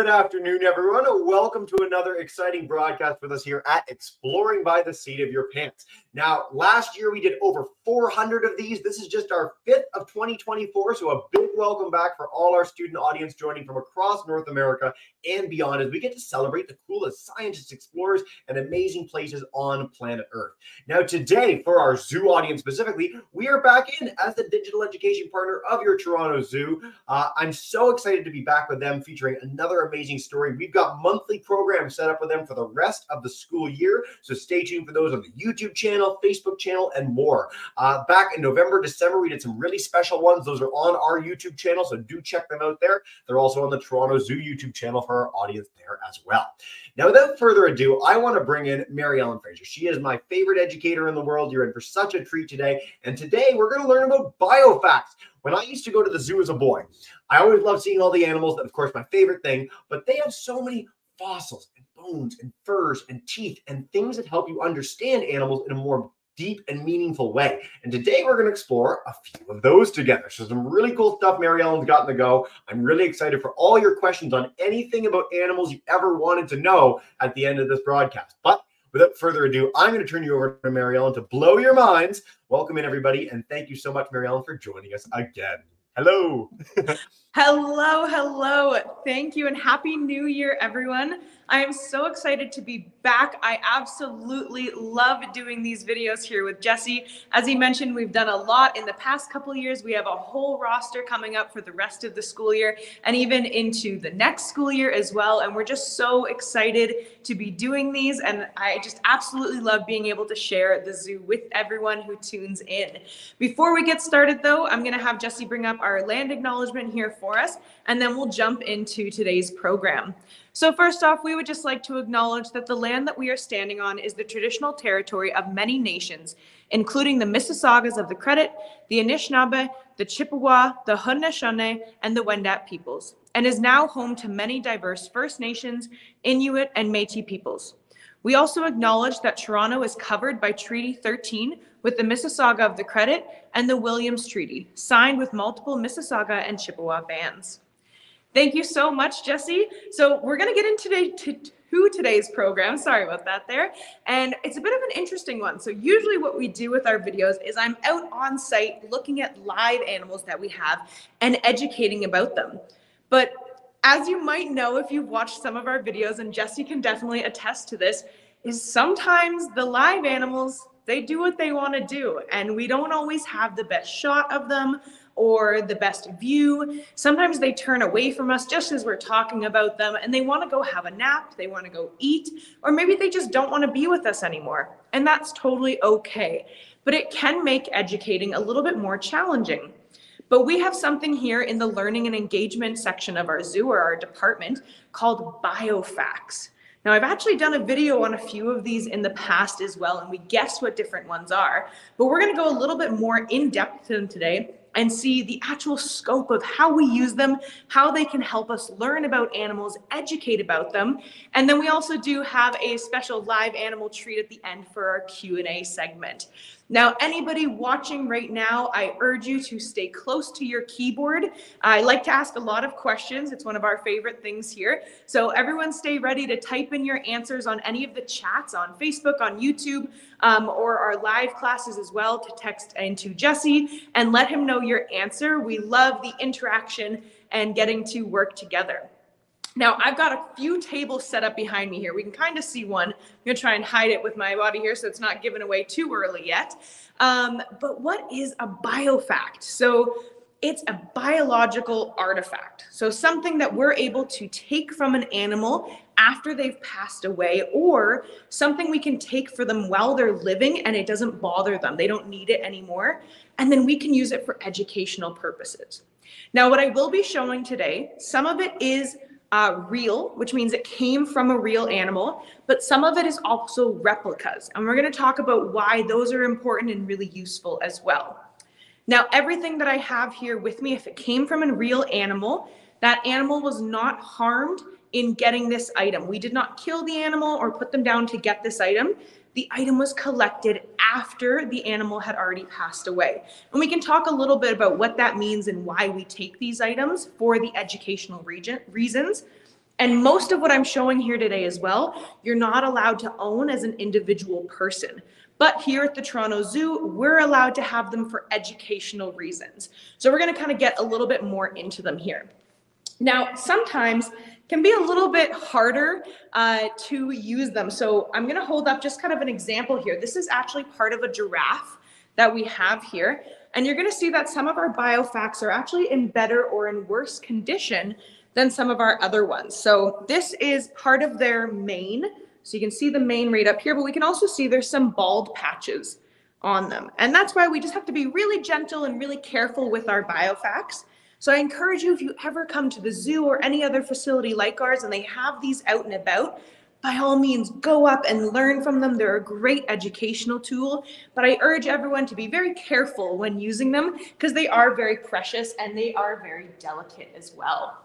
good afternoon, everyone. Welcome to another exciting broadcast with us here at Exploring by the Seat of Your Pants. Now, last year we did over 400 of these. This is just our fifth of 2024. So, a big welcome back for all our student audience joining from across North America and beyond as we get to celebrate the coolest scientists, explorers, and amazing places on planet Earth. Now, today, for our zoo audience specifically, we are back in as the digital education partner of your Toronto Zoo. Uh, I'm so excited to be back with them featuring another amazing story. We've got monthly programs set up with them for the rest of the school year. So, stay tuned for those on the YouTube channel, Facebook channel, and more. Uh, back in November, December, we did some really special ones. Those are on our YouTube channel. So, do check them out there. They're also on the Toronto Zoo YouTube channel for our audience there as well. Now, without further ado, I want to bring in Mary Ellen Fraser. She is my favorite educator in the world. You're in for such a treat today. And today we're going to learn about biofacts. When I used to go to the zoo as a boy, I always loved seeing all the animals. That, of course, my favorite thing, but they have so many fossils and bones and furs and teeth and things that help you understand animals in a more deep and meaningful way. And today we're going to explore a few of those together. So some really cool stuff Mary Ellen's gotten to go. I'm really excited for all your questions on anything about animals you ever wanted to know at the end of this broadcast. But without further ado, I'm going to turn you over to Mary Ellen to blow your minds. Welcome in, everybody. And thank you so much, Mary Ellen, for joining us again. Hello. hello, hello. Thank you and happy new year, everyone. I am so excited to be back. I absolutely love doing these videos here with Jesse. As he mentioned, we've done a lot in the past couple years. We have a whole roster coming up for the rest of the school year and even into the next school year as well. And we're just so excited to be doing these. And I just absolutely love being able to share the zoo with everyone who tunes in. Before we get started though, I'm gonna have Jesse bring up our land acknowledgement here for us, and then we'll jump into today's program. So first off, we would just like to acknowledge that the land that we are standing on is the traditional territory of many nations, including the Mississaugas of the Credit, the Anishinaabe, the Chippewa, the Haudenosaunee, and the Wendat peoples, and is now home to many diverse First Nations, Inuit, and Métis peoples. We also acknowledge that Toronto is covered by Treaty 13 with the Mississauga of the Credit and the Williams Treaty, signed with multiple Mississauga and Chippewa bands. Thank you so much, Jesse. So we're going to get into today, to, to today's program. Sorry about that there. And it's a bit of an interesting one. So usually what we do with our videos is I'm out on site looking at live animals that we have and educating about them. But as you might know, if you've watched some of our videos, and Jesse can definitely attest to this, is sometimes the live animals, they do what they want to do. And we don't always have the best shot of them or the best view. Sometimes they turn away from us just as we're talking about them and they want to go have a nap, they want to go eat, or maybe they just don't want to be with us anymore. And that's totally okay. But it can make educating a little bit more challenging. But we have something here in the learning and engagement section of our zoo or our department called biofacts. Now, I've actually done a video on a few of these in the past as well, and we guess what different ones are. But we're going to go a little bit more in depth to them today and see the actual scope of how we use them, how they can help us learn about animals, educate about them. And then we also do have a special live animal treat at the end for our Q&A segment. Now, anybody watching right now, I urge you to stay close to your keyboard. I like to ask a lot of questions. It's one of our favorite things here. So everyone stay ready to type in your answers on any of the chats on Facebook, on YouTube, um, or our live classes as well to text into Jesse and let him know your answer. We love the interaction and getting to work together. Now I've got a few tables set up behind me here. We can kind of see one. I'm gonna try and hide it with my body here so it's not given away too early yet. Um, but what is a biofact? So it's a biological artifact. So something that we're able to take from an animal after they've passed away or something we can take for them while they're living and it doesn't bother them. They don't need it anymore. And then we can use it for educational purposes. Now, what I will be showing today, some of it is uh, real, which means it came from a real animal, but some of it is also replicas. And we're going to talk about why those are important and really useful as well. Now, everything that I have here with me, if it came from a real animal, that animal was not harmed in getting this item. We did not kill the animal or put them down to get this item. The item was collected after the animal had already passed away. And we can talk a little bit about what that means and why we take these items for the educational region, reasons. And most of what I'm showing here today as well, you're not allowed to own as an individual person. But here at the Toronto Zoo, we're allowed to have them for educational reasons. So we're going to kind of get a little bit more into them here. Now, sometimes can be a little bit harder uh, to use them. So I'm going to hold up just kind of an example here. This is actually part of a giraffe that we have here. And you're going to see that some of our biofacts are actually in better or in worse condition than some of our other ones. So this is part of their mane. So you can see the mane right up here, but we can also see there's some bald patches on them. And that's why we just have to be really gentle and really careful with our biofacts. So I encourage you, if you ever come to the zoo or any other facility like ours and they have these out and about, by all means, go up and learn from them. They're a great educational tool, but I urge everyone to be very careful when using them because they are very precious and they are very delicate as well.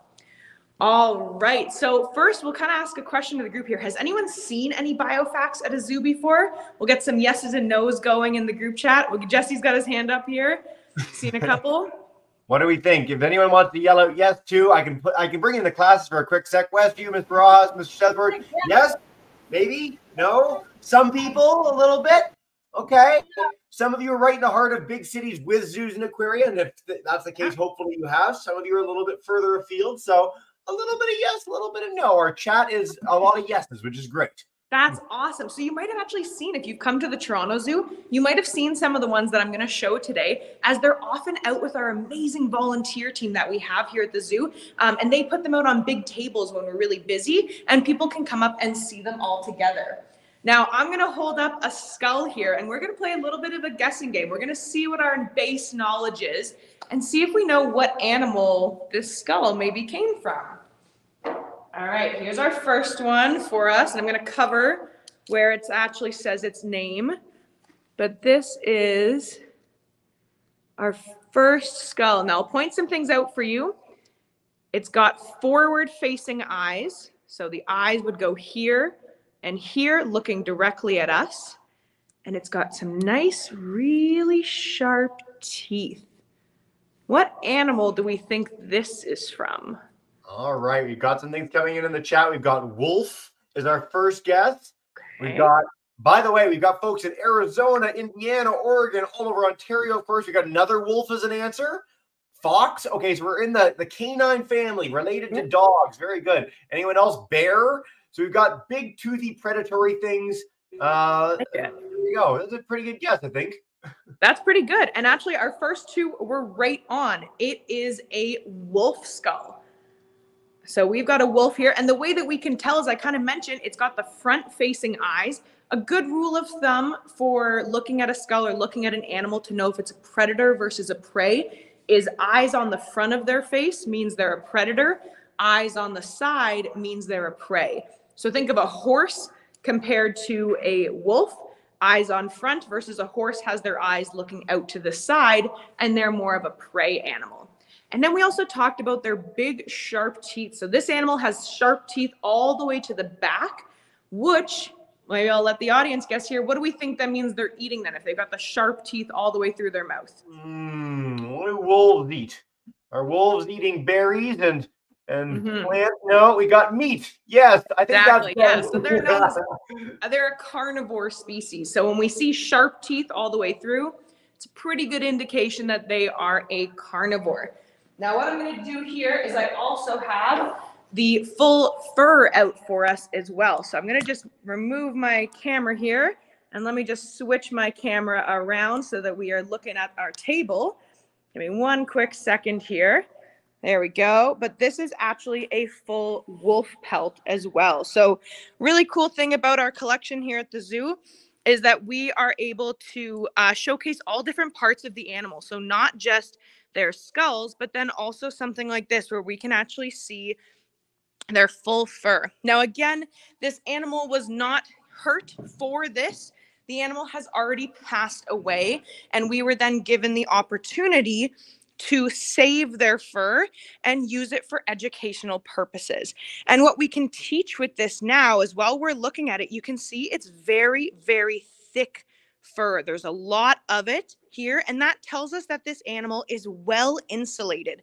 All right. So first, we'll kind of ask a question to the group here. Has anyone seen any biofacts at a zoo before? We'll get some yeses and nos going in the group chat. Jesse's got his hand up here. Seen a couple. What do we think? If anyone wants to yell out yes to, I can put I can bring in the classes for a quick sec. Westview, Mr. Ross, Mr. Shepard. Yes? Maybe? No? Some people a little bit. Okay. Some of you are right in the heart of big cities with zoos and aquaria, and if that's the case, hopefully you have. Some of you are a little bit further afield. So a little bit of yes, a little bit of no. Our chat is a lot of yeses, which is great. That's awesome. So you might have actually seen, if you've come to the Toronto Zoo, you might have seen some of the ones that I'm going to show today, as they're often out with our amazing volunteer team that we have here at the zoo. Um, and they put them out on big tables when we're really busy, and people can come up and see them all together. Now, I'm going to hold up a skull here, and we're going to play a little bit of a guessing game. We're going to see what our base knowledge is and see if we know what animal this skull maybe came from. All right, here's our first one for us. And I'm going to cover where it actually says its name. But this is our first skull. Now, I'll point some things out for you. It's got forward facing eyes. So the eyes would go here and here, looking directly at us. And it's got some nice, really sharp teeth. What animal do we think this is from? All right, we've got some things coming in in the chat. We've got Wolf is our first guest. Okay. We've got, by the way, we've got folks in Arizona, Indiana, Oregon, all over Ontario. First, we got another wolf as an answer. Fox. Okay, so we're in the the canine family, related to dogs. Very good. Anyone else? Bear. So we've got big toothy predatory things. Uh, there you go. That's a pretty good guess, I think. That's pretty good. And actually, our first two were right on. It is a wolf skull. So we've got a wolf here. And the way that we can tell, as I kind of mentioned, it's got the front facing eyes. A good rule of thumb for looking at a skull or looking at an animal to know if it's a predator versus a prey is eyes on the front of their face means they're a predator. Eyes on the side means they're a prey. So think of a horse compared to a wolf. Eyes on front versus a horse has their eyes looking out to the side and they're more of a prey animal. And then we also talked about their big sharp teeth. So this animal has sharp teeth all the way to the back, which maybe I'll let the audience guess here. What do we think that means they're eating then if they've got the sharp teeth all the way through their mouth? Mm, what do wolves eat? Are wolves eating berries and and mm-hmm. plants? No, we got meat. Yes, I think exactly. that's yeah. So they're they're a carnivore species. So when we see sharp teeth all the way through, it's a pretty good indication that they are a carnivore. Now what I'm going to do here is I also have the full fur out for us as well. So I'm going to just remove my camera here and let me just switch my camera around so that we are looking at our table. Give me one quick second here. There we go. But this is actually a full wolf pelt as well. So really cool thing about our collection here at the zoo is that we are able to uh, showcase all different parts of the animal. So not just their skulls, but then also something like this where we can actually see their full fur. Now, again, this animal was not hurt for this. The animal has already passed away, and we were then given the opportunity to save their fur and use it for educational purposes. And what we can teach with this now is while we're looking at it, you can see it's very, very thick fur. There's a lot of it here, and that tells us that this animal is well insulated.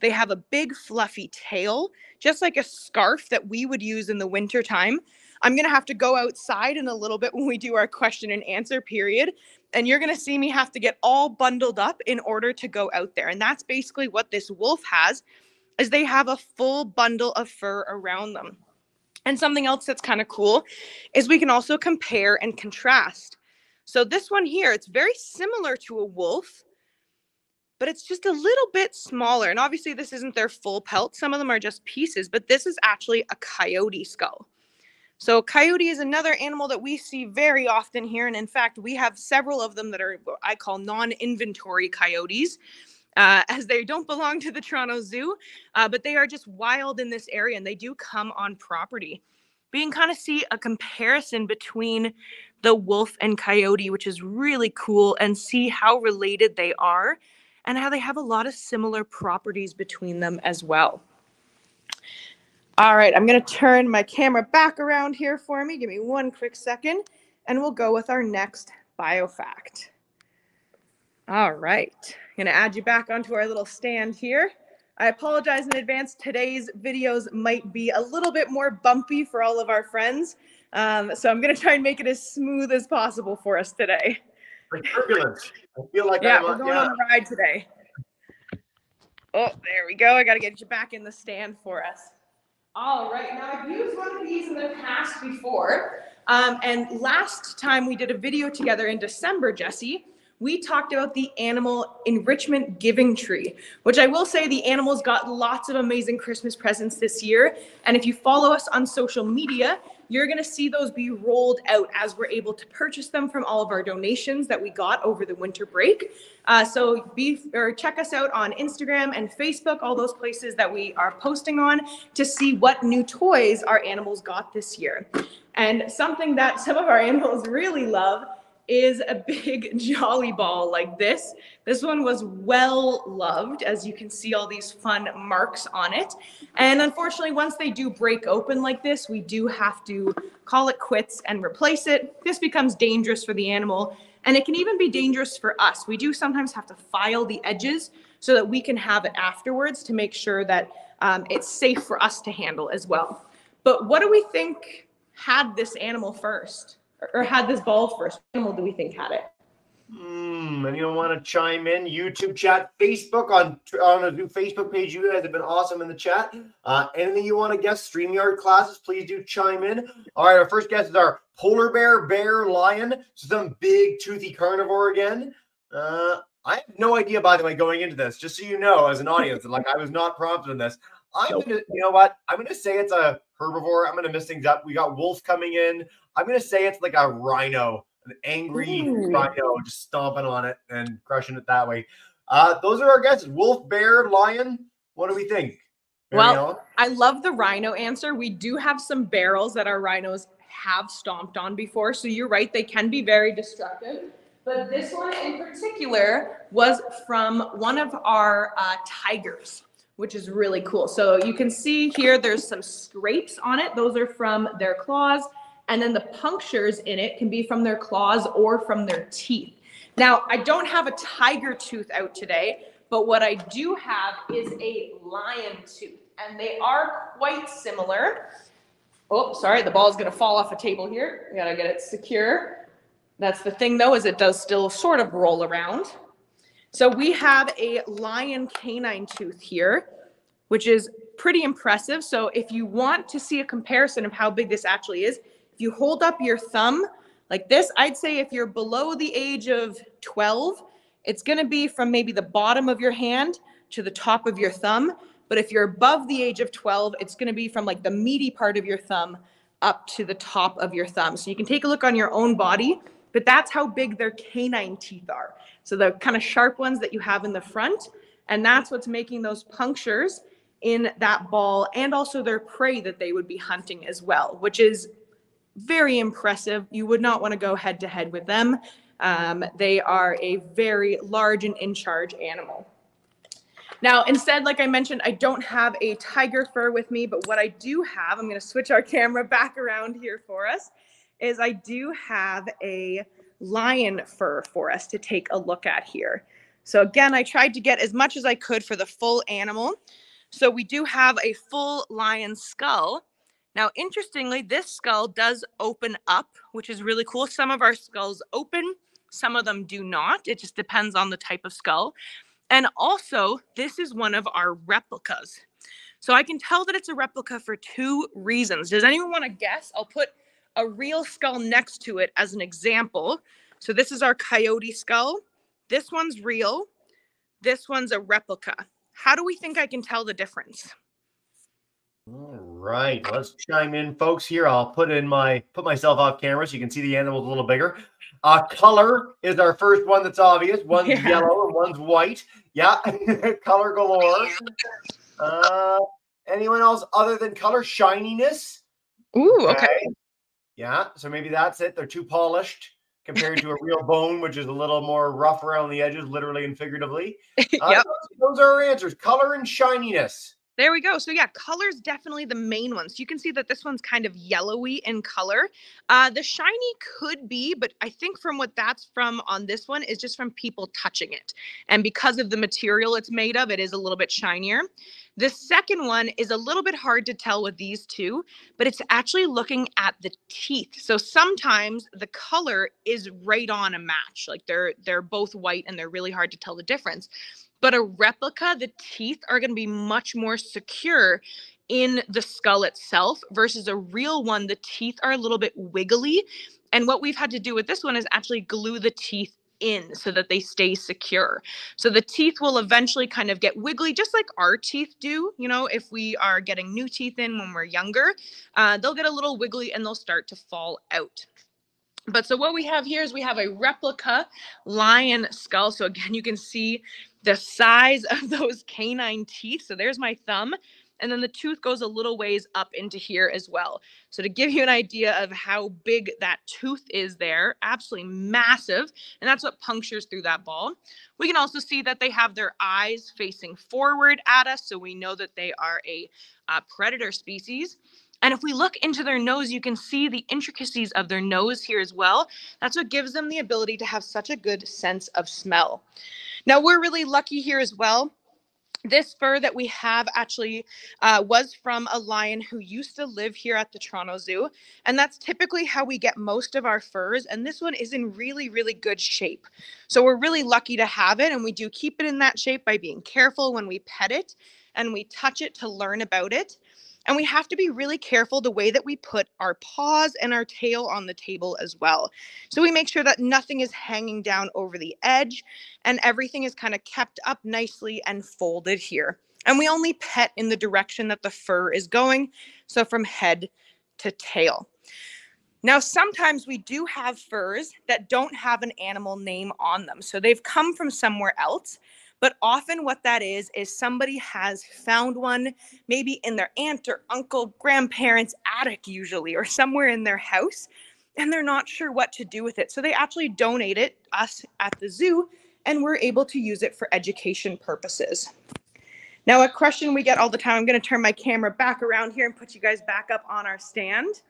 They have a big fluffy tail, just like a scarf that we would use in the winter time. I'm going to have to go outside in a little bit when we do our question and answer period. And you're going to see me have to get all bundled up in order to go out there. And that's basically what this wolf has is they have a full bundle of fur around them. And something else that's kind of cool is we can also compare and contrast. So this one here, it's very similar to a wolf, but it's just a little bit smaller. And obviously this isn't their full pelt. Some of them are just pieces, but this is actually a coyote skull. So coyote is another animal that we see very often here. And in fact, we have several of them that are what I call non-inventory coyotes. Uh, as they don't belong to the Toronto Zoo, uh, but they are just wild in this area and they do come on property. We can kind of see a comparison between the wolf and coyote, which is really cool, and see how related they are and how they have a lot of similar properties between them as well. All right, I'm going to turn my camera back around here for me. Give me one quick second, and we'll go with our next biofact. All right, I'm going to add you back onto our little stand here. I apologize in advance. Today's videos might be a little bit more bumpy for all of our friends. Um, so I'm going to try and make it as smooth as possible for us today. Like turbulence. I feel like yeah, I'm, we're going yeah. on a ride today. Oh, there we go. I got to get you back in the stand for us. All right, now I've used one of these in the past before. Um, and last time we did a video together in December, Jesse, we talked about the animal enrichment giving tree, which I will say the animals got lots of amazing Christmas presents this year. And if you follow us on social media, you're going to see those be rolled out as we're able to purchase them from all of our donations that we got over the winter break. Uh, so be or check us out on Instagram and Facebook, all those places that we are posting on to see what new toys our animals got this year. And something that some of our animals really love is a big jolly ball like this. This one was well loved, as you can see all these fun marks on it. And unfortunately, once they do break open like this, we do have to call it quits and replace it. This becomes dangerous for the animal, and it can even be dangerous for us. We do sometimes have to file the edges so that we can have it afterwards to make sure that um, it's safe for us to handle as well. But what do we think had this animal first? Or had this ball first? What animal do we think had it? Hmm, anyone want to chime in? YouTube chat, Facebook on on a new Facebook page. You guys have been awesome in the chat. Uh, anything you want to guess? Streamyard classes, please do chime in. All right, our first guess is our polar bear, bear, lion, some big toothy carnivore again. Uh, I have no idea, by the way, going into this. Just so you know, as an audience, like I was not prompted in this. I'm Nope. gonna, you know what? I'm gonna say it's a herbivore. I'm gonna mess things up. We got wolf coming in. I'm gonna say it's like a rhino, an angry Ooh. rhino, just stomping on it and crushing it that way. Uh, those are our guesses: wolf, bear, lion. What do we think? Well, Mary Ellen? I love the rhino answer. We do have some barrels that our rhinos have stomped on before. So you're right, they can be very destructive. But this one in particular was from one of our uh, tigers, which is really cool. So you can see here there's some scrapes on it. Those are from their claws. And then the punctures in it can be from their claws or from their teeth. Now, I don't have a tiger tooth out today, but what I do have is a lion tooth, and they are quite similar. Oh, sorry, the ball is going to fall off a table here. We got to get it secure. That's the thing, though, is it does still sort of roll around. So we have a lion canine tooth here, which is pretty impressive. So if you want to see a comparison of how big this actually is, if you hold up your thumb like this, I'd say if you're below the age of 12, it's going to be from maybe the bottom of your hand to the top of your thumb. But if you're above the age of 12, it's going to be from like the meaty part of your thumb up to the top of your thumb. So you can take a look on your own body, but that's how big their canine teeth are. So the kind of sharp ones that you have in the front, and that's what's making those punctures in that ball and also their prey that they would be hunting as well, which is very impressive. You would not want to go head to head with them. Um, they are a very large and in charge animal. Now, instead, like I mentioned, I don't have a tiger fur with me, but what I do have, I'm going to switch our camera back around here for us, is I do have a lion fur for us to take a look at here. So again, I tried to get as much as I could for the full animal. So we do have a full lion skull. Now, interestingly, this skull does open up, which is really cool. Some of our skulls open, some of them do not. It just depends on the type of skull. And also, this is one of our replicas. So I can tell that it's a replica for two reasons. Does anyone want to guess? I'll put a real skull next to it as an example. So this is our coyote skull. This one's real. This one's a replica. How do we think I can tell the difference? All right, let's chime in, folks. Here, I'll put in my put myself off camera so you can see the animals a little bigger. Uh, color is our first one that's obvious. One's yeah. yellow and one's white. Yeah, color galore. Uh, anyone else other than color shininess? Ooh, okay. okay. Yeah, so maybe that's it. They're too polished compared to a real bone, which is a little more rough around the edges, literally and figuratively. Uh, yep. those, those are our answers color and shininess. There we go. So yeah, color's definitely the main one. So you can see that this one's kind of yellowy in color. Uh, the shiny could be, but I think from what that's from on this one is just from people touching it. And because of the material it's made of, it is a little bit shinier. The second one is a little bit hard to tell with these two, but it's actually looking at the teeth. So sometimes the color is right on a match. Like they're they're both white and they're really hard to tell the difference. But a replica, the teeth are going to be much more secure in the skull itself versus a real one. The teeth are a little bit wiggly. And what we've had to do with this one is actually glue the teeth in so that they stay secure. So the teeth will eventually kind of get wiggly, just like our teeth do. You know, if we are getting new teeth in when we're younger, uh, they'll get a little wiggly and they'll start to fall out. But so what we have here is we have a replica lion skull. So again, you can see the size of those canine teeth. So there's my thumb. And then the tooth goes a little ways up into here as well. So to give you an idea of how big that tooth is there, absolutely massive. And that's what punctures through that ball. We can also see that they have their eyes facing forward at us. So we know that they are a uh, predator species. And if we look into their nose, you can see the intricacies of their nose here as well. That's what gives them the ability to have such a good sense of smell. Now, we're really lucky here as well this fur that we have actually uh, was from a lion who used to live here at the Toronto Zoo. And that's typically how we get most of our furs. And this one is in really, really good shape. So we're really lucky to have it. And we do keep it in that shape by being careful when we pet it and we touch it to learn about it. And we have to be really careful the way that we put our paws and our tail on the table as well. So we make sure that nothing is hanging down over the edge and everything is kind of kept up nicely and folded here. And we only pet in the direction that the fur is going. So from head to tail. Now, sometimes we do have furs that don't have an animal name on them. So they've come from somewhere else but often, what that is, is somebody has found one, maybe in their aunt or uncle, grandparents' attic, usually, or somewhere in their house, and they're not sure what to do with it. So they actually donate it, us at the zoo, and we're able to use it for education purposes. Now, a question we get all the time, I'm going to turn my camera back around here and put you guys back up on our stand.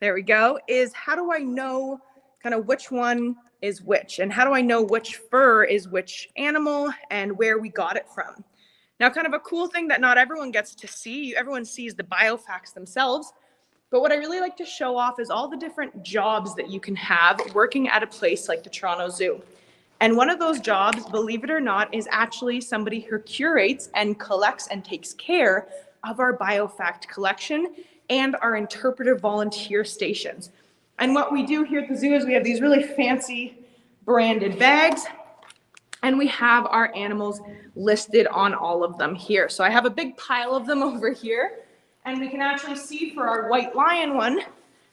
There we go. Is how do I know kind of which one is which and how do I know which fur is which animal and where we got it from. Now, kind of a cool thing that not everyone gets to see, everyone sees the biofacts themselves, but what I really like to show off is all the different jobs that you can have working at a place like the Toronto Zoo. And one of those jobs, believe it or not, is actually somebody who curates and collects and takes care of our biofact collection and our interpretive volunteer stations. And what we do here at the zoo is we have these really fancy branded bags and we have our animals listed on all of them here. So I have a big pile of them over here and we can actually see for our white lion one,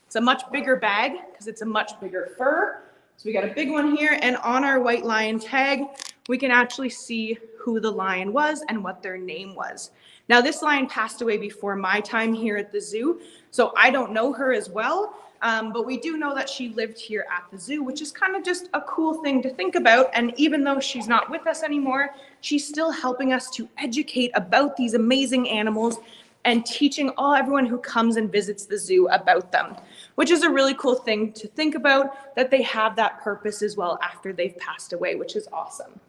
it's a much bigger bag because it's a much bigger fur. So we got a big one here and on our white lion tag, we can actually see who the lion was and what their name was. Now this lion passed away before my time here at the zoo, so I don't know her as well, Um, but we do know that she lived here at the zoo, which is kind of just a cool thing to think about. And even though she's not with us anymore, she's still helping us to educate about these amazing animals and teaching all everyone who comes and visits the zoo about them, which is a really cool thing to think about that they have that purpose as well after they've passed away, which is awesome.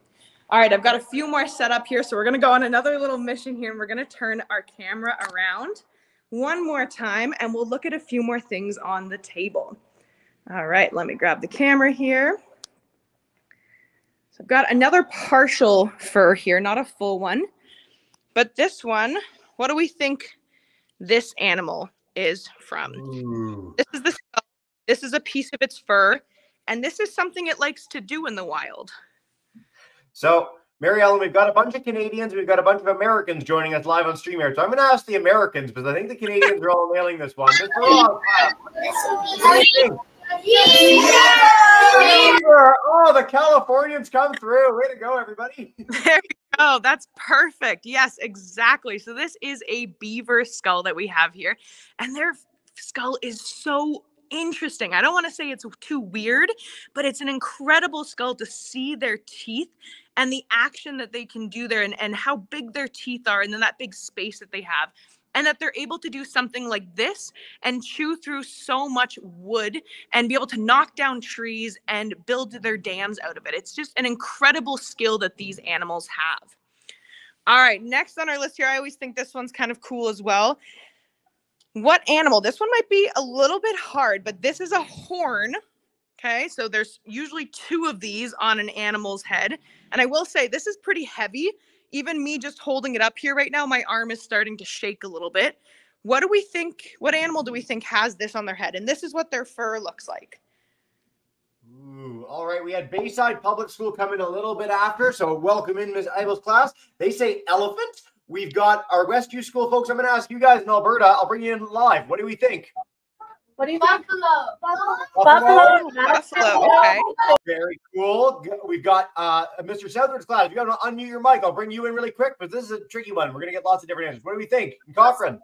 All right, I've got a few more set up here. So we're gonna go on another little mission here and we're gonna turn our camera around one more time and we'll look at a few more things on the table. All right, let me grab the camera here. So I've got another partial fur here, not a full one. But this one, what do we think this animal is from? Ooh. This is the skull. This is a piece of its fur, and this is something it likes to do in the wild. So, Mary Ellen, we've got a bunch of Canadians, we've got a bunch of Americans joining us live on stream here. So I'm going to ask the Americans because I think the Canadians are all nailing this one. Beaver! Oh, the Californians come through. Way to go, everybody. There you go. That's perfect. Yes, exactly. So this is a beaver skull that we have here, and their skull is so interesting. I don't want to say it's too weird, but it's an incredible skull to see their teeth and the action that they can do there and, and how big their teeth are and then that big space that they have and that they're able to do something like this and chew through so much wood and be able to knock down trees and build their dams out of it. It's just an incredible skill that these animals have. All right, next on our list here, I always think this one's kind of cool as well. What animal? This one might be a little bit hard, but this is a horn. Okay, so there's usually two of these on an animal's head. And I will say this is pretty heavy even me just holding it up here right now, my arm is starting to shake a little bit. What do we think? What animal do we think has this on their head? And this is what their fur looks like. Ooh, all right. We had Bayside Public School coming a little bit after, so welcome in Ms. Eibel's class. They say elephant. We've got our Westview School folks. I'm going to ask you guys in Alberta. I'll bring you in live. What do we think? What do you think? Buffalo. Buffalo. Buffalo. Okay. Very cool. We've got uh, Mr. Southward's class. If you got to unmute your mic, I'll bring you in really quick, but this is a tricky one. We're going to get lots of different answers. What do we think? And Cochrane.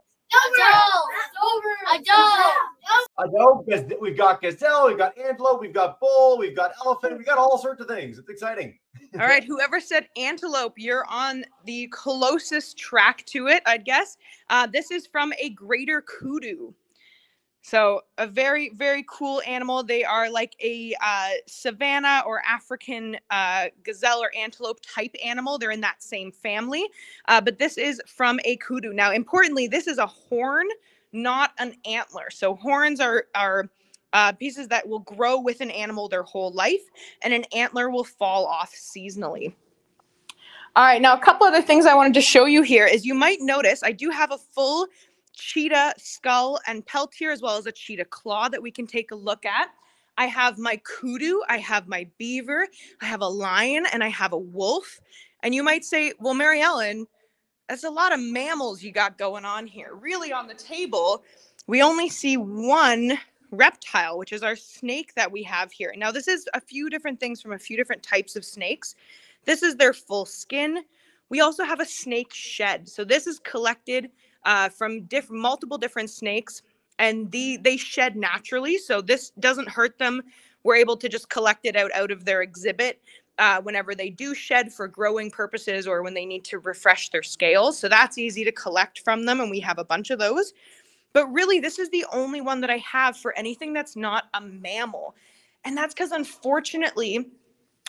A doe. Gaz- We've got gazelle, we've got antelope, we've got bull, we've got elephant, we've got all sorts of things. It's exciting. All right. Whoever said antelope, you're on the closest track to it, I'd guess. Uh, this is from a greater kudu. So a very, very cool animal. They are like a uh, savanna or African uh, gazelle or antelope type animal. They're in that same family. Uh, but this is from a kudu. Now, importantly, this is a horn, not an antler. So horns are are uh, pieces that will grow with an animal their whole life, and an antler will fall off seasonally. All right, now a couple other things I wanted to show you here is you might notice I do have a full cheetah skull and pelt here, as well as a cheetah claw that we can take a look at. I have my kudu, I have my beaver, I have a lion, and I have a wolf. And you might say, well, Mary Ellen, that's a lot of mammals you got going on here. Really, on the table, we only see one reptile, which is our snake that we have here. Now, this is a few different things from a few different types of snakes. This is their full skin. We also have a snake shed. So this is collected uh, from different multiple different snakes and the they shed naturally so this doesn't hurt them. We're able to just collect it out out of their exhibit uh, whenever they do shed for growing purposes or when they need to refresh their scales. So that's easy to collect from them and we have a bunch of those. But really this is the only one that i have for anything that's not a mammal. And that's because unfortunately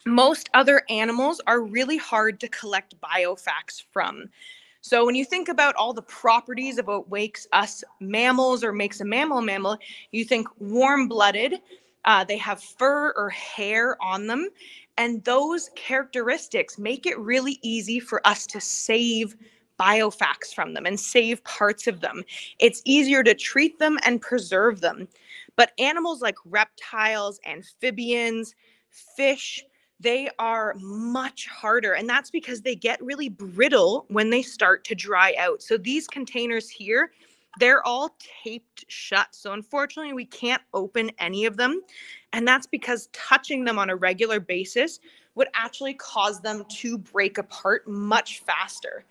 most other animals are really hard to collect biofacts from so when you think about all the properties of what makes us mammals or makes a mammal a mammal, you think warm-blooded, uh, they have fur or hair on them, and those characteristics make it really easy for us to save biofacts from them and save parts of them. It's easier to treat them and preserve them. But animals like reptiles, amphibians, fish, they are much harder. And that's because they get really brittle when they start to dry out. So these containers here, they're all taped shut. So unfortunately, we can't open any of them. And that's because touching them on a regular basis would actually cause them to break apart much faster.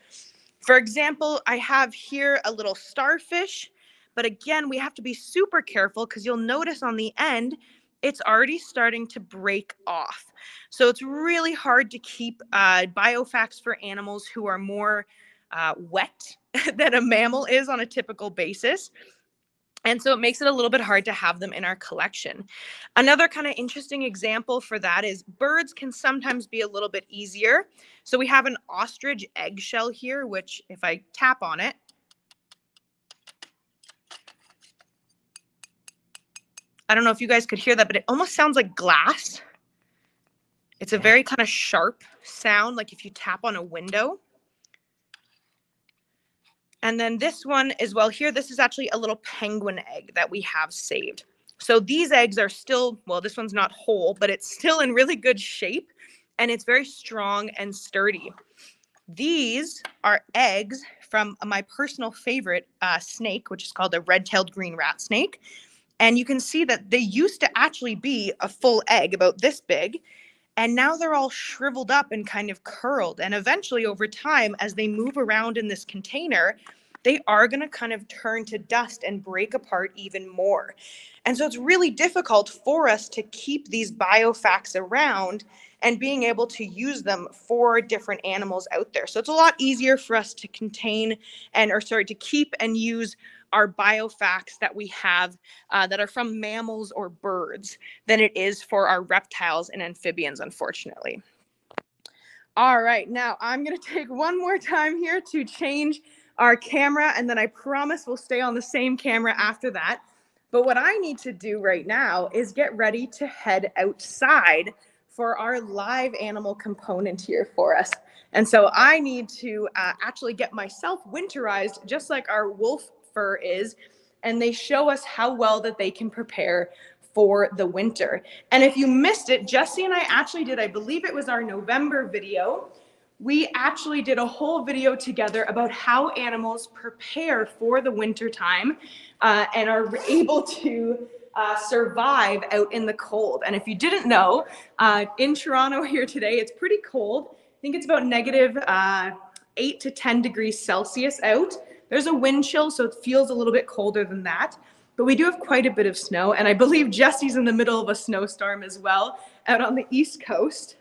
For example, I have here a little starfish. But again, we have to be super careful because you'll notice on the end, it's already starting to break off. So it's really hard to keep uh, biofacts for animals who are more uh, wet than a mammal is on a typical basis. And so it makes it a little bit hard to have them in our collection. Another kind of interesting example for that is birds can sometimes be a little bit easier. So we have an ostrich eggshell here, which if I tap on it, I don't know if you guys could hear that, but it almost sounds like glass. It's a very kind of sharp sound, like if you tap on a window. And then this one as well here, this is actually a little penguin egg that we have saved. So these eggs are still, well, this one's not whole, but it's still in really good shape and it's very strong and sturdy. These are eggs from my personal favorite uh, snake, which is called a red-tailed green rat snake. And you can see that they used to actually be a full egg about this big. And now they're all shriveled up and kind of curled. And eventually, over time, as they move around in this container, they are going to kind of turn to dust and break apart even more. And so it's really difficult for us to keep these biofacts around and being able to use them for different animals out there. So it's a lot easier for us to contain and, or sorry, to keep and use our biofacts that we have uh, that are from mammals or birds than it is for our reptiles and amphibians, unfortunately. All right, now I'm going to take one more time here to change our camera, and then I promise we'll stay on the same camera after that. But what I need to do right now is get ready to head outside for our live animal component here for us. And so I need to uh, actually get myself winterized, just like our wolf fur is. And they show us how well that they can prepare for the winter. And if you missed it, Jesse and I actually did, I believe it was our November video. We actually did a whole video together about how animals prepare for the winter time uh, and are able to uh, survive out in the cold. And if you didn't know, uh, in Toronto here today, it's pretty cold. I think it's about negative, uh, 8 to 10 degrees Celsius out. There's a wind chill, so it feels a little bit colder than that. But we do have quite a bit of snow. And I believe Jesse's in the middle of a snowstorm as well out on the East Coast.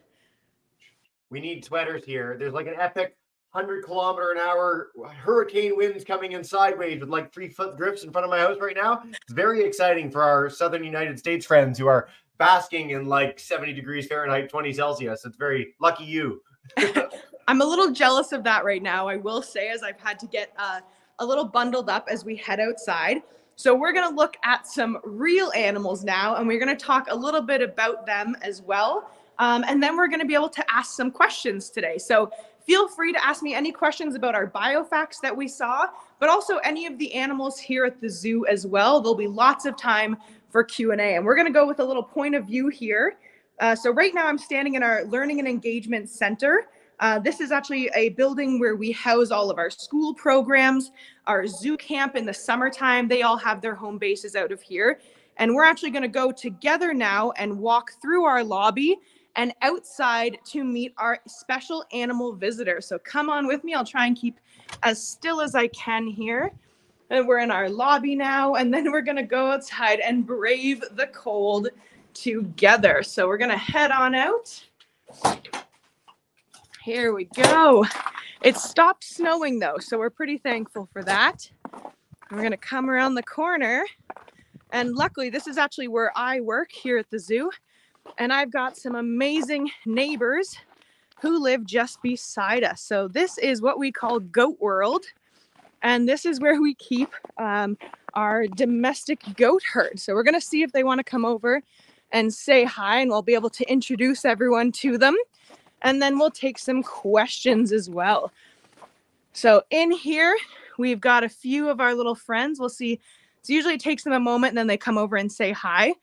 We need sweaters here. There's like an epic 100 kilometer an hour hurricane winds coming in sideways with like three foot drifts in front of my house right now. It's very exciting for our southern United States friends who are basking in like 70 degrees Fahrenheit, 20 Celsius. It's very lucky you. I'm a little jealous of that right now, I will say, as I've had to get uh, a little bundled up as we head outside. So, we're going to look at some real animals now, and we're going to talk a little bit about them as well. Um, and then we're going to be able to ask some questions today. So, Feel free to ask me any questions about our biofacts that we saw, but also any of the animals here at the zoo as well. There'll be lots of time for Q&A. And we're going to go with a little point of view here. Uh, so right now I'm standing in our Learning and Engagement Center. Uh, this is actually a building where we house all of our school programs, our zoo camp in the summertime. They all have their home bases out of here. And we're actually going to go together now and walk through our lobby and outside to meet our special animal visitor. So come on with me. I'll try and keep as still as I can here. And we're in our lobby now, and then we're gonna go outside and brave the cold together. So we're gonna head on out. Here we go. It stopped snowing though, so we're pretty thankful for that. We're gonna come around the corner. And luckily, this is actually where I work here at the zoo and I've got some amazing neighbors who live just beside us. So this is what we call Goat World, and this is where we keep um, our domestic goat herd. So we're gonna see if they want to come over and say hi, and we'll be able to introduce everyone to them, and then we'll take some questions as well. So in here, we've got a few of our little friends. We'll see. So usually it takes them a moment, and then they come over and say hi.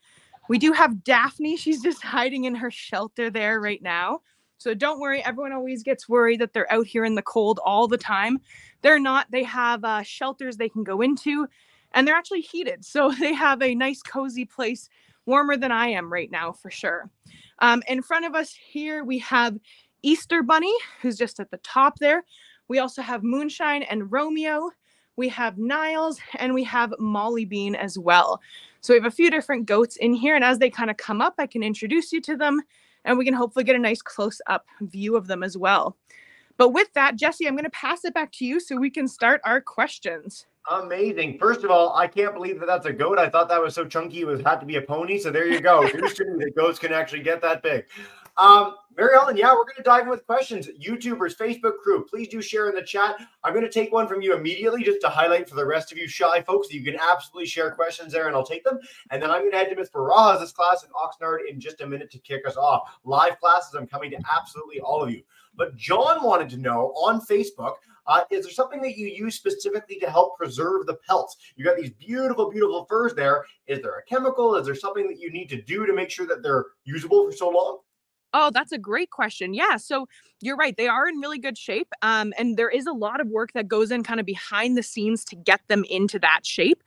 We do have Daphne. She's just hiding in her shelter there right now. So don't worry. Everyone always gets worried that they're out here in the cold all the time. They're not. They have uh, shelters they can go into, and they're actually heated. So they have a nice, cozy place, warmer than I am right now for sure. Um, in front of us here, we have Easter Bunny, who's just at the top there. We also have Moonshine and Romeo. we have Niles, and we have Molly Bean as well. So we have a few different goats in here, and as they kind of come up, I can introduce you to them, and we can hopefully get a nice close-up view of them as well. But with that, Jesse, I'm going to pass it back to you so we can start our questions. Amazing. First of all, I can't believe that that's a goat. I thought that was so chunky it was had to be a pony. So there you go. Here's to that goats can actually get that big. Um, Mary Ellen, yeah, we're going to dive in with questions. YouTubers, Facebook crew, please do share in the chat. I'm going to take one from you immediately just to highlight for the rest of you shy folks that you can absolutely share questions there and I'll take them. And then I'm going to head to Miss Barajas' class in Oxnard in just a minute to kick us off. Live classes, I'm coming to absolutely all of you. But John wanted to know on Facebook, uh, is there something that you use specifically to help preserve the pelts? You got these beautiful, beautiful furs there. Is there a chemical? Is there something that you need to do to make sure that they're usable for so long? Oh, that's a great question. Yeah. So you're right. They are in really good shape. Um, and there is a lot of work that goes in kind of behind the scenes to get them into that shape.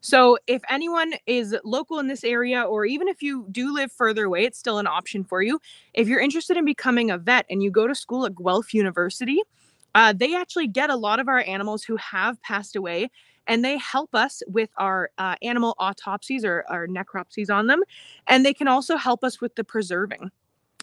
So if anyone is local in this area, or even if you do live further away, it's still an option for you. If you're interested in becoming a vet and you go to school at Guelph University, uh, they actually get a lot of our animals who have passed away and they help us with our uh, animal autopsies or, or necropsies on them. And they can also help us with the preserving.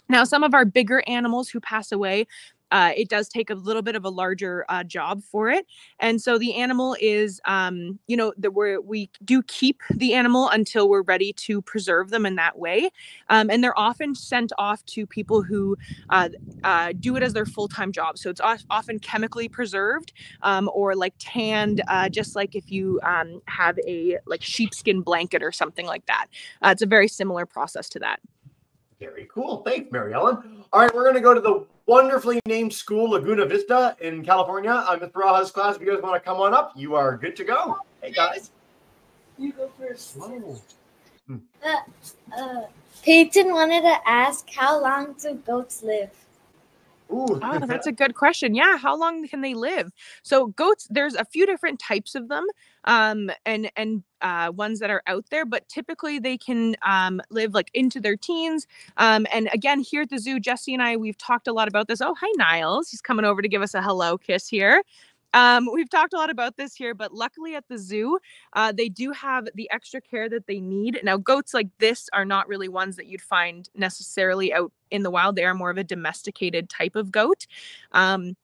Now, some of our bigger animals who pass away, uh, it does take a little bit of a larger uh, job for it. And so the animal is, um, you know, that we we do keep the animal until we're ready to preserve them in that way. Um, and they're often sent off to people who uh, uh do it as their full time job. So it's often chemically preserved um, or like tanned, uh, just like if you um, have a like sheepskin blanket or something like that. Uh, it's a very similar process to that. Very cool. Thanks, Mary Ellen. All right, we're going to go to the wonderfully named school, Laguna Vista in California. I'm Miss Barajas' class. If you guys want to come on up, you are good to go. Hey, guys. You go first. Hmm. Uh, uh, Peyton wanted to ask, how long do goats live? Ooh. oh, that's a good question. Yeah, how long can they live? So goats, there's a few different types of them, um, and and uh, ones that are out there, but typically they can um, live like into their teens. Um, and again, here at the zoo, Jesse and I, we've talked a lot about this. Oh, hi Niles, he's coming over to give us a hello kiss here. Um, we've talked a lot about this here, but luckily at the zoo, uh, they do have the extra care that they need. Now, goats like this are not really ones that you'd find necessarily out in the wild. They are more of a domesticated type of goat. Um,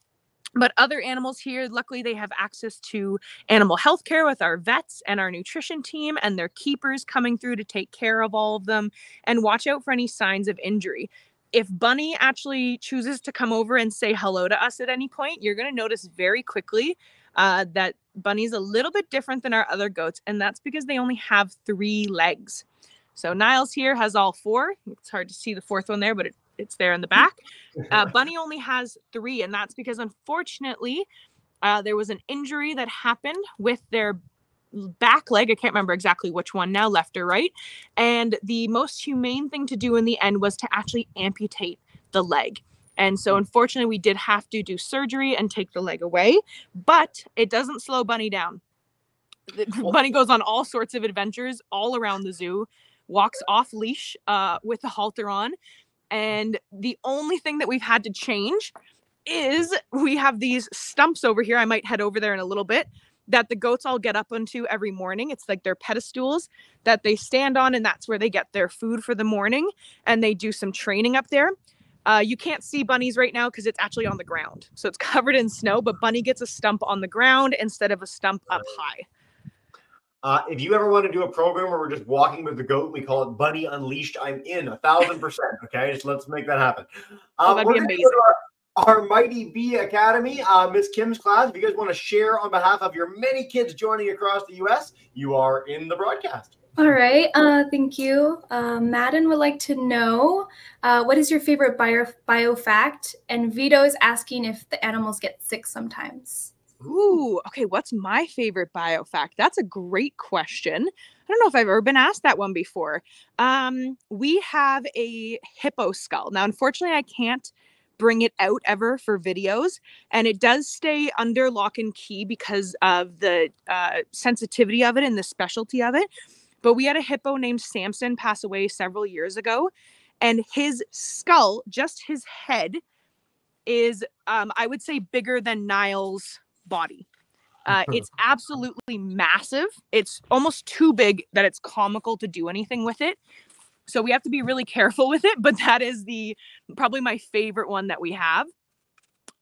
but other animals here, luckily, they have access to animal health care with our vets and our nutrition team and their keepers coming through to take care of all of them and watch out for any signs of injury if Bunny actually chooses to come over and say hello to us at any point, you're going to notice very quickly uh, that Bunny's a little bit different than our other goats, and that's because they only have three legs. So Niles here has all four. It's hard to see the fourth one there, but it, it's there in the back. Uh, Bunny only has three, and that's because unfortunately, uh, there was an injury that happened with their back leg. I can't remember exactly which one now, left or right. And the most humane thing to do in the end was to actually amputate the leg. And so, unfortunately, we did have to do surgery and take the leg away, but it doesn't slow Bunny down. Bunny goes on all sorts of adventures all around the zoo, walks off leash uh, with the halter on. And the only thing that we've had to change is we have these stumps over here. I might head over there in a little bit that the goats all get up onto every morning. It's like their pedestals that they stand on, and that's where they get their food for the morning. And they do some training up there. Uh, you can't see bunnies right now because it's actually on the ground. So it's covered in snow, but bunny gets a stump on the ground instead of a stump up high. Uh, if you ever want to do a program where we're just walking with the goat, we call it Bunny Unleashed. I'm in a thousand percent. Okay, just let's make that happen. Oh, um, oh, that'd be amazing our Mighty Bee Academy, uh, Miss Kim's class. If you guys want to share on behalf of your many kids joining across the U.S., you are in the broadcast. All right. Uh, thank you. Uh, Madden would like to know uh, what is your favorite bio, bio fact? And Vito is asking if the animals get sick sometimes. Ooh, okay. What's my favorite bio fact? That's a great question. I don't know if I've ever been asked that one before. Um, we have a hippo skull. Now, unfortunately, I can't bring it out ever for videos. And it does stay under lock and key because of the uh, sensitivity of it and the specialty of it. But we had a hippo named Samson pass away several years ago. And his skull, just his head, is, um, I would say, bigger than Niles' body. Uh, it's absolutely massive. It's almost too big that it's comical to do anything with it. So we have to be really careful with it. But that is the probably my favorite one that we have.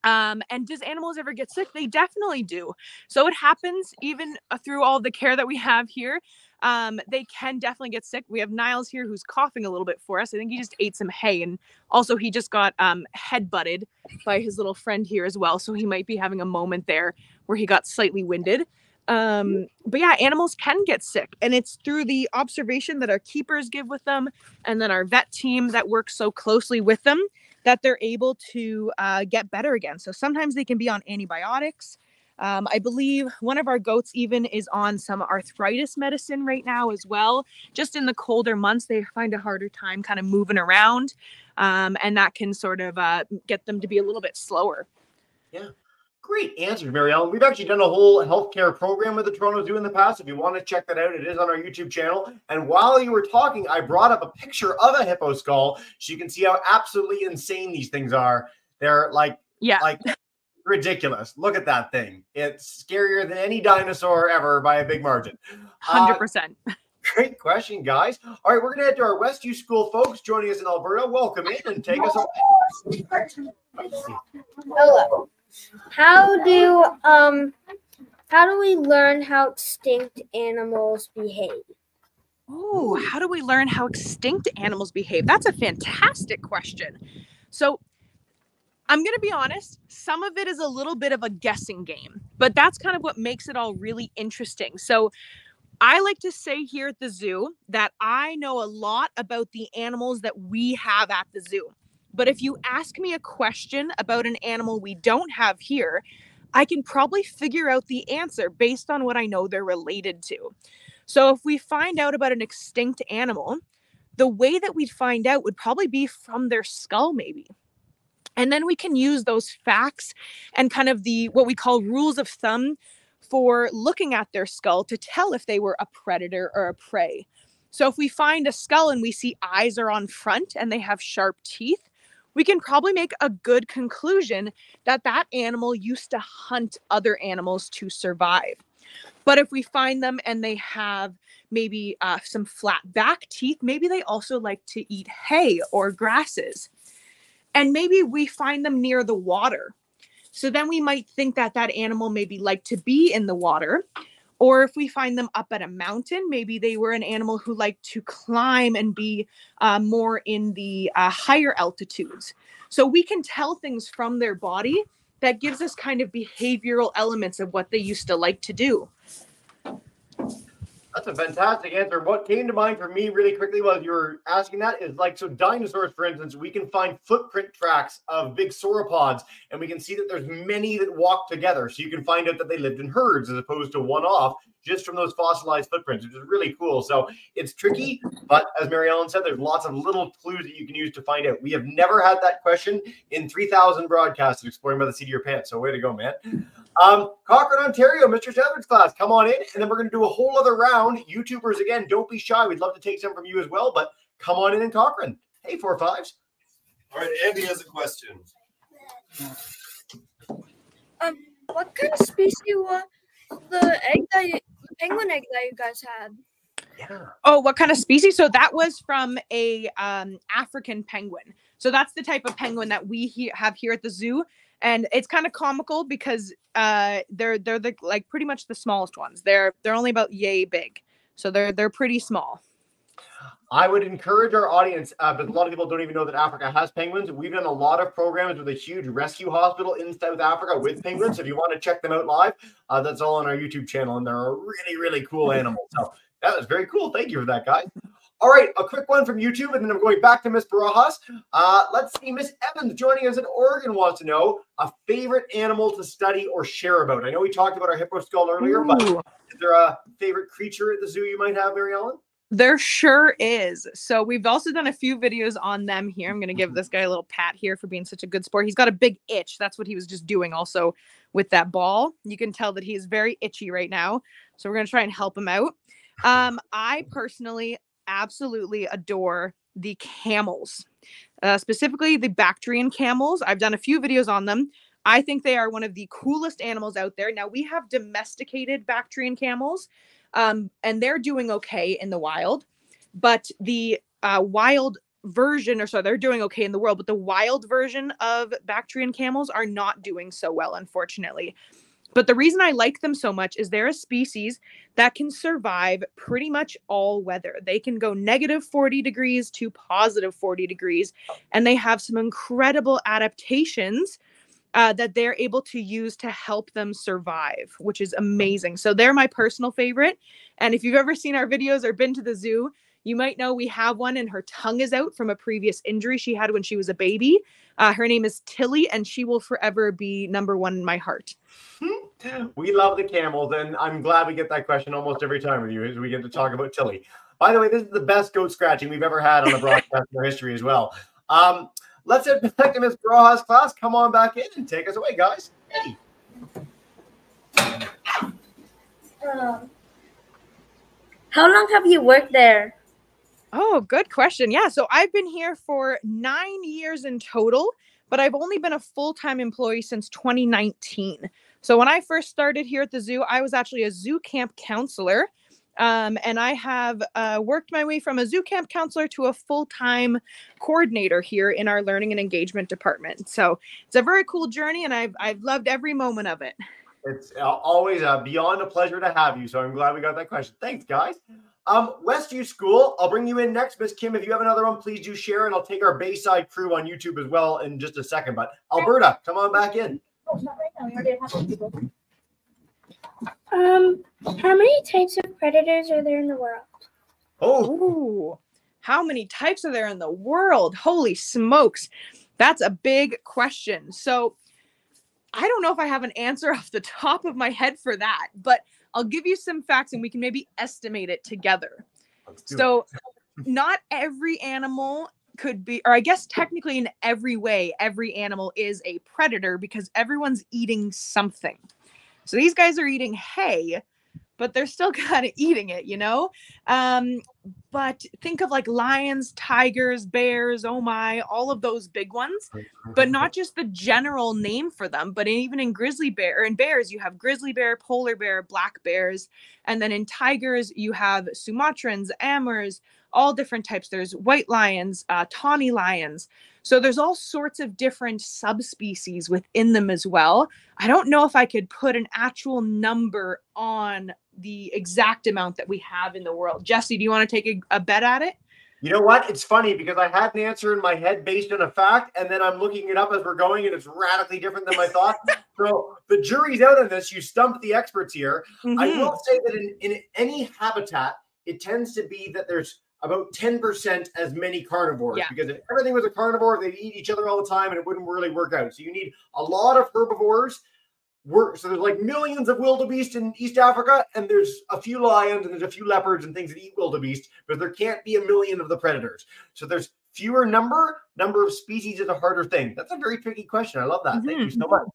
Um, and does animals ever get sick? They definitely do. So it happens even uh, through all the care that we have here. Um, they can definitely get sick. We have Niles here who's coughing a little bit for us. I think he just ate some hay, and also he just got um, head butted by his little friend here as well. So he might be having a moment there where he got slightly winded. Um, but yeah, animals can get sick, and it's through the observation that our keepers give with them, and then our vet team that works so closely with them that they're able to uh, get better again. So sometimes they can be on antibiotics. Um, I believe one of our goats even is on some arthritis medicine right now as well. Just in the colder months, they find a harder time kind of moving around, um, and that can sort of uh, get them to be a little bit slower. Yeah. Great answer, Mary Ellen. We've actually done a whole healthcare program with the Toronto Zoo in the past. If you want to check that out, it is on our YouTube channel. And while you were talking, I brought up a picture of a hippo skull so you can see how absolutely insane these things are. They're like, yeah, like ridiculous. Look at that thing. It's scarier than any dinosaur ever by a big margin. Hundred uh, percent. Great question, guys. All right, we're gonna head to our Westview School folks joining us in Alberta. Welcome in and take us away. Hello. How do um how do we learn how extinct animals behave? Oh, how do we learn how extinct animals behave? That's a fantastic question. So, I'm going to be honest, some of it is a little bit of a guessing game, but that's kind of what makes it all really interesting. So, I like to say here at the zoo that I know a lot about the animals that we have at the zoo. But if you ask me a question about an animal we don't have here, I can probably figure out the answer based on what I know they're related to. So if we find out about an extinct animal, the way that we'd find out would probably be from their skull, maybe. And then we can use those facts and kind of the what we call rules of thumb for looking at their skull to tell if they were a predator or a prey. So if we find a skull and we see eyes are on front and they have sharp teeth, we can probably make a good conclusion that that animal used to hunt other animals to survive. But if we find them and they have maybe uh, some flat back teeth, maybe they also like to eat hay or grasses. And maybe we find them near the water. So then we might think that that animal maybe like to be in the water or if we find them up at a mountain, maybe they were an animal who liked to climb and be uh, more in the uh, higher altitudes. So we can tell things from their body that gives us kind of behavioral elements of what they used to like to do. That's a fantastic answer. What came to mind for me really quickly while you were asking that is like so dinosaurs, for instance, we can find footprint tracks of big sauropods, and we can see that there's many that walk together. So you can find out that they lived in herds as opposed to one off just from those fossilized footprints, which is really cool. So it's tricky, but as Mary Ellen said, there's lots of little clues that you can use to find out. We have never had that question in 3,000 broadcasts of Exploring by the Seat of Your Pants. So way to go, man. Um, Cochrane, Ontario, Mr. Tedford's class, come on in, and then we're going to do a whole other round. YouTubers, again, don't be shy. We'd love to take some from you as well, but come on in and Cochrane. Hey, four fives. All right, Andy has a question. Um, what kind of species was the egg that you, the penguin egg that you guys had? Yeah. Oh, what kind of species? So that was from a um, African penguin. So that's the type of penguin that we he- have here at the zoo and it's kind of comical because uh they're they're the like pretty much the smallest ones they're they're only about yay big so they're they're pretty small I would encourage our audience, uh, but a lot of people don't even know that Africa has penguins. We've done a lot of programs with a huge rescue hospital in South Africa with penguins. If you want to check them out live, uh, that's all on our YouTube channel, and they're a really, really cool animal. So that was very cool. Thank you for that, guys. All right, a quick one from YouTube, and then I'm going back to Miss Barajas. Uh, let's see, Miss Evans joining us in Oregon wants to know a favorite animal to study or share about. I know we talked about our hippo skull earlier, Ooh. but is there a favorite creature at the zoo you might have, Mary Ellen? There sure is. So we've also done a few videos on them here. I'm going to give this guy a little pat here for being such a good sport. He's got a big itch. That's what he was just doing also with that ball. You can tell that he is very itchy right now. So we're going to try and help him out. Um, I personally absolutely adore the camels, uh, specifically the Bactrian camels. I've done a few videos on them. I think they are one of the coolest animals out there. Now, we have domesticated Bactrian camels, um, and they're doing okay in the wild, but the uh, wild version, or so they're doing okay in the world, but the wild version of Bactrian camels are not doing so well, unfortunately. But the reason I like them so much is they're a species that can survive pretty much all weather. They can go negative 40 degrees to positive 40 degrees, and they have some incredible adaptations uh, that they're able to use to help them survive, which is amazing. So they're my personal favorite. And if you've ever seen our videos or been to the zoo, you might know we have one and her tongue is out from a previous injury she had when she was a baby. Uh, her name is Tilly, and she will forever be number one in my heart. We love the camels, and I'm glad we get that question almost every time with you as we get to talk about Tilly. By the way, this is the best goat scratching we've ever had on the broadcast in our history as well. Um, let's head back to Miss Barajas' class. Come on back in and take us away, guys. Hey. Um, how long have you worked there? Oh, good question. Yeah. So I've been here for nine years in total, but I've only been a full time employee since 2019. So when I first started here at the zoo, I was actually a zoo camp counselor. Um, and I have uh, worked my way from a zoo camp counselor to a full time coordinator here in our learning and engagement department. So it's a very cool journey, and I've, I've loved every moment of it. It's uh, always uh, beyond a pleasure to have you. So I'm glad we got that question. Thanks, guys. Um, Westview School, I'll bring you in next, Miss Kim. If you have another one, please do share, and I'll take our Bayside crew on YouTube as well in just a second. But Alberta, come on back in. Oh, not right now. We already have people. Um, how many types of predators are there in the world? Oh, Ooh, how many types are there in the world? Holy smokes. That's a big question. So I don't know if I have an answer off the top of my head for that, but I'll give you some facts and we can maybe estimate it together. let's do it. So not every animal could be or I guess technically in every way every animal is a predator because everyone's eating something. So these guys are eating hay, but they're still kind of eating it, you know? Um, but think of like lions, tigers, bears, oh my, all of those big ones, but not just the general name for them, but even in grizzly bear and bears, you have grizzly bear, polar bear, black bears. And then in tigers, you have Sumatrans, Amurs, all different types. There's white lions, uh, tawny lions. So there's all sorts of different subspecies within them as well. I don't know if I could put an actual number on the exact amount that we have in the world. Jesse, do you want to take a, a bet at it? You know what? It's funny because I had an answer in my head based on a fact, and then I'm looking it up as we're going, and it's radically different than my thought. so the jury's out on this. You stumped the experts here. I Mhm. will say that in, in any habitat, it tends to be that there's about 10% as many carnivores Yeah. because if everything was a carnivore, they'd eat each other all the time and it wouldn't really work out. So you need a lot of herbivores. Work, so there's like millions of wildebeest in East Africa, and there's a few lions and there's a few leopards and things that eat wildebeest, but there can't be a million of the predators. So there's fewer number, number of species is a harder thing. That's a very tricky question. I love that. Thank you so much.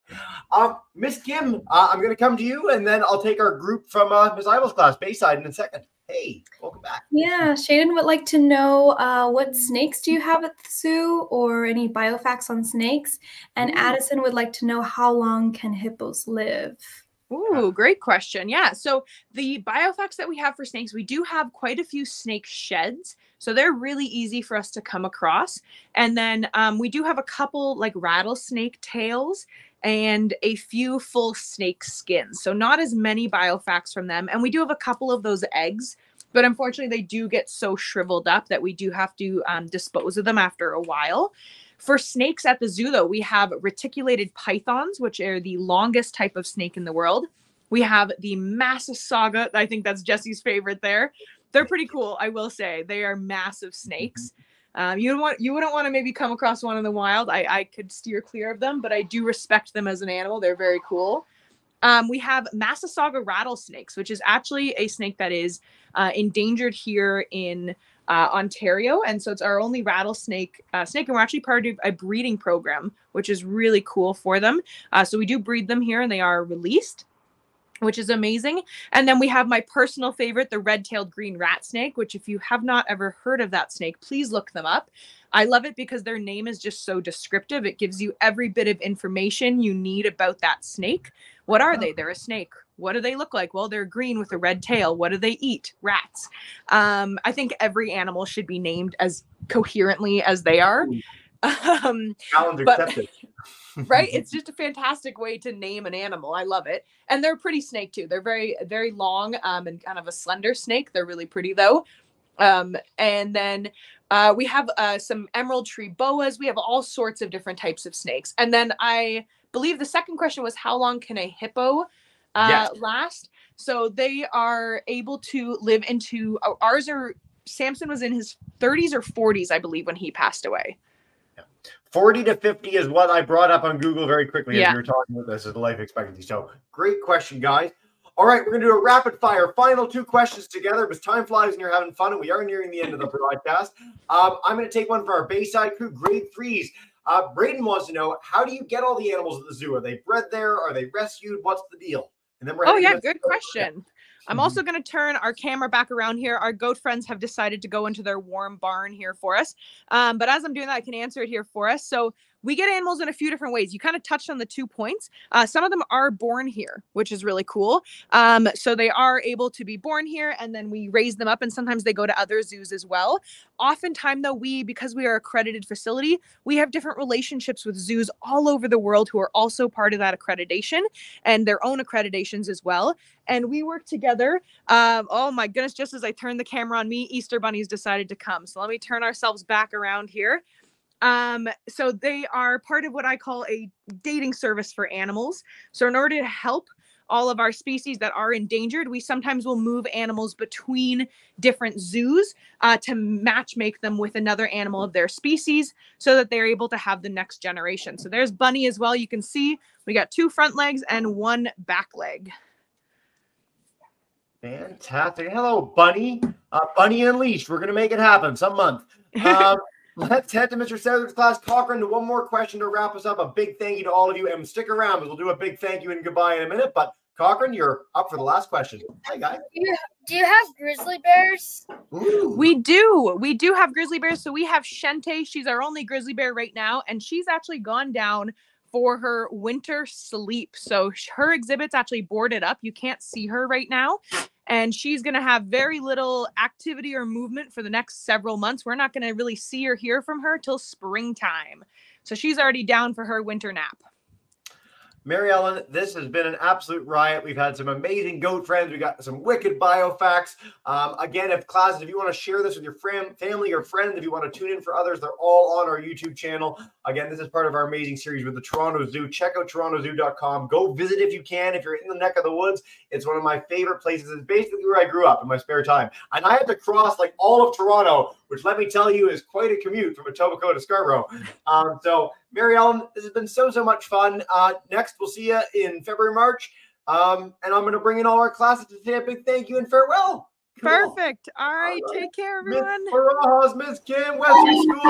Um, Miss Kim, uh, I'm going to come to you, and then I'll take our group from uh, Miss Ivel's class, Bayside, in a second. Hey, welcome back. Yeah, Shaden would like to know uh, what snakes do you have at the zoo or any biofacts on snakes? And Addison would like to know how long can hippos live? Ooh, great question. Yeah. So the biofacts that we have for snakes, we do have quite a few snake sheds. So they're really easy for us to come across. And then um, we do have a couple like rattlesnake tails and a few full snake skins. So not as many biofacts from them. And we do have a couple of those eggs, but unfortunately they do get so shriveled up that we do have to um, dispose of them after a while. For snakes at the zoo, though, we have reticulated pythons, which are the longest type of snake in the world. We have the Massasauga. I think that's Jesse's favorite there. They're pretty cool, I will say. They are massive snakes. Um, you want you wouldn't want to maybe come across one in the wild. I, I could steer clear of them, but I do respect them as an animal. They're very cool. Um, we have Massasauga rattlesnakes, which is actually a snake that is uh, endangered here in uh, Ontario, and so it's our only rattlesnake uh, snake, and we're actually part of a breeding program, which is really cool for them. Uh, so we do breed them here, and they are released. which is amazing. And then we have my personal favorite, the red-tailed green rat snake, which if you have not ever heard of that snake, please look them up. I love it because their name is just so descriptive. It gives you every bit of information you need about that snake. What are they? They're a snake. What do they look like? Well, they're green with a red tail. What do they eat? Rats. Um, I think every animal should be named as coherently as they are. Um, but- accepted. right? It's just a fantastic way to name an animal. I love it. And they're a pretty snake too. They're very, very long um, and kind of a slender snake. They're really pretty though. Um, and then uh, we have uh, some emerald tree boas. We have all sorts of different types of snakes. And then I believe the second question was how long can a hippo uh, Yes. last? So they are able to live into uh, ours are Samson was in his 30s or 40s, I believe, when he passed away. 40 to 50 is what I brought up on Google very quickly as Yeah. we were talking about this as the life expectancy. So great question, guys. All right, we're going to do a rapid fire. Final two questions together because time flies and you're having fun, and we are nearing the end of the broadcast. Um, I'm going to take one for our Bayside crew, grade threes. Uh, Braden wants to know how do you get all the animals at the zoo? Are they bred there? Are they rescued? What's the deal? And then we're Oh yeah, good question. I'm Mhm. also going to turn our camera back around here. Our goat friends have decided to go into their warm barn here for us. Um, but as I'm doing that, I can answer it here for us. So we get animals in a few different ways. You kind of touched on the two points. Uh, some of them are born here, which is really cool. Um, so they are able to be born here, and then we raise them up, and sometimes they go to other zoos as well. Oftentimes, though, we because we are accredited facility, we have different relationships with zoos all over the world who are also part of that accreditation and their own accreditations as well and we work together. Um, oh my goodness, just as I turned the camera on me, Easter bunnies decided to come. So let me turn ourselves back around here. Um, so they are part of what I call a dating service for animals. So in order to help all of our species that are endangered, we sometimes will move animals between different zoos uh, to match make them with another animal of their species so that they're able to have the next generation. So there's Bunny as well. You can see we got two front legs and one back leg. Fantastic. Hello, Bunny. Uh, Bunny Unleashed. We're going to make it happen some month. Um, let's head to Mr. Southard's class. Cochrane, to one more question to wrap us up. A big thank you to all of you. And stick around because we'll do a big thank you and goodbye in a minute. But Cochrane, you're up for the last question. Hi, guys. Do you have grizzly bears? Ooh. We do. We do have grizzly bears. So we have Shente. She's our only grizzly bear right now. And she's actually gone down for her winter sleep. So her exhibit's actually boarded up. You can't see her right now. And she's going to have very little activity or movement for the next several months. We're not going to really see or hear from her till springtime. So she's already down for her winter nap. Mary Ellen, this has been an absolute riot. We've had some amazing goat friends. We got some wicked biofacts. Um, again, if classes, if you want to share this with your fam- family or friends, if you want to tune in for others, they're all on our YouTube channel. Again, this is part of our amazing series with the Toronto Zoo. Check out torontozoo.com. Go visit if you can. If you're in the neck of the woods, it's one of my favorite places. It's basically where I grew up in my spare time. And I had to cross like all of Toronto, which let me tell you is quite a commute from Etobicoke to Scarborough. Um, so, Mary Ellen, this has been so, so much fun. Uh, next, we'll see you in February, March. Um, and I'm going to bring in all our classes to say a big thank you and farewell. Cool. Perfect. All right. right. Take care, Miss everyone. Barajas, Miss Kim, Western School.